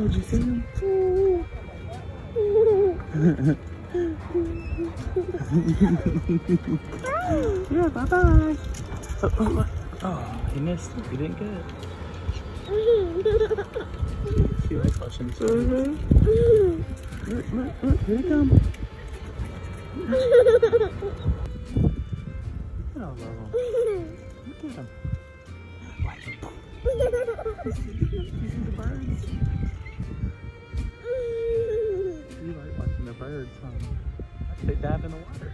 Oh, you see him? yeah, bye bye. Oh, he missed. He didn't get it. He likes watching these. Mm -hmm. Look, look, look, here he comes. I love him. Look at him. You see the birds? Birds, huh? They dive in the water.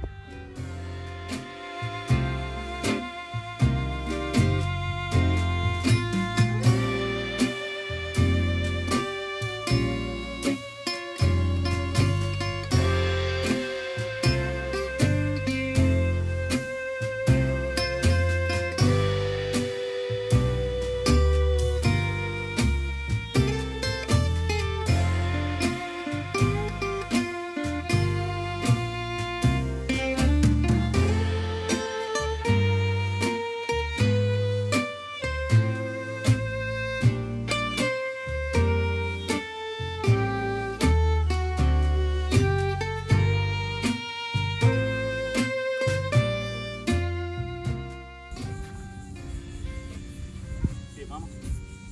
Mama?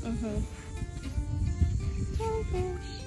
Mm-hmm. Oh,